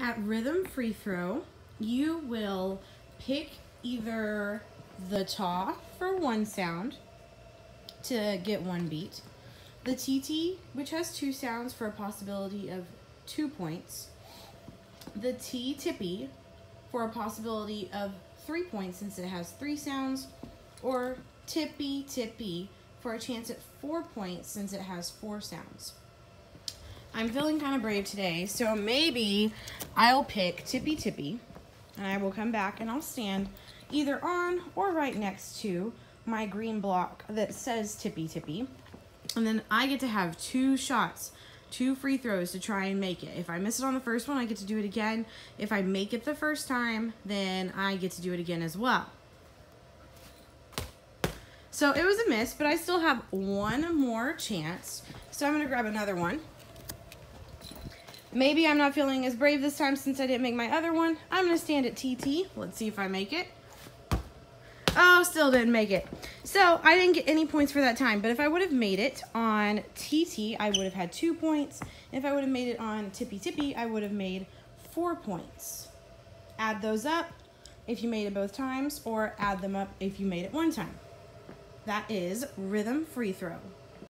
At rhythm free throw, you will pick either the ta for one sound to get one beat, the TT, which has two sounds for a possibility of two points, the T tippy for a possibility of three points since it has three sounds, or tippy tippy for a chance at four points since it has four sounds. I'm feeling kind of brave today, so maybe I'll pick tippy tippy and I will come back and I'll stand either on or right next to my green block that says tippy tippy. And then I get to have two shots, two free throws to try and make it. If I miss it on the first one, I get to do it again. If I make it the first time, then I get to do it again as well. So it was a miss, but I still have one more chance. So I'm gonna grab another one. Maybe I'm not feeling as brave this time since I didn't make my other one. I'm gonna stand at TT. Let's see if I make it. Oh, still didn't make it. So I didn't get any points for that time, but if I would have made it on TT, I would have had two points. If I would have made it on Tippy Tippy, I would have made four points. Add those up if you made it both times, or add them up if you made it one time. That is rhythm free throw.